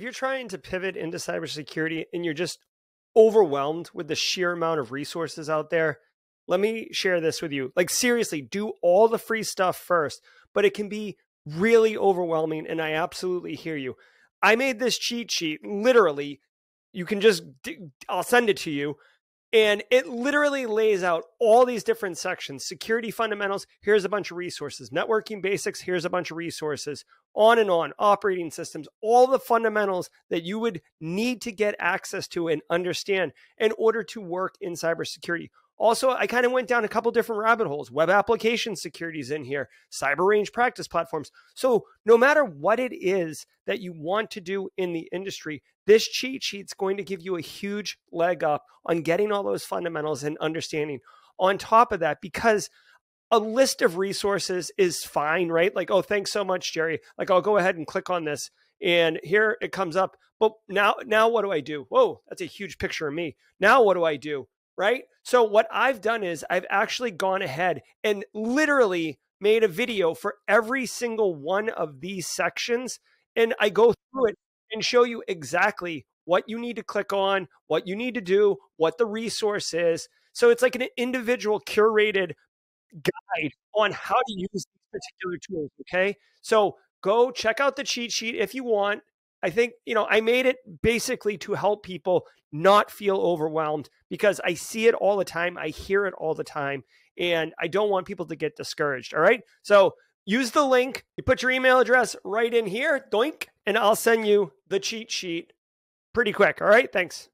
if you're trying to pivot into cybersecurity and you're just overwhelmed with the sheer amount of resources out there, let me share this with you. Like, seriously, do all the free stuff first, but it can be really overwhelming. And I absolutely hear you. I made this cheat sheet literally. You can just, I'll send it to you. And it literally lays out all these different sections security fundamentals. Here's a bunch of resources. Networking basics. Here's a bunch of resources. On and on. Operating systems. All the fundamentals that you would need to get access to and understand in order to work in cybersecurity. Also, I kind of went down a couple different rabbit holes. Web application securities in here, cyber range practice platforms. So, no matter what it is that you want to do in the industry, this cheat sheet's going to give you a huge leg up on getting all those fundamentals and understanding. On top of that, because a list of resources is fine, right? Like, oh, thanks so much, Jerry. Like, I'll go ahead and click on this, and here it comes up. But now, now what do I do? Whoa, that's a huge picture of me. Now, what do I do? Right? So what I've done is I've actually gone ahead and literally made a video for every single one of these sections and I go through it and show you exactly what you need to click on, what you need to do, what the resource is. So it's like an individual curated guide on how to use these particular tools, okay? So go check out the cheat sheet if you want. I think, you know, I made it basically to help people not feel overwhelmed because I see it all the time. I hear it all the time. And I don't want people to get discouraged. All right. So use the link. You put your email address right in here, doink, and I'll send you the cheat sheet pretty quick. All right. Thanks.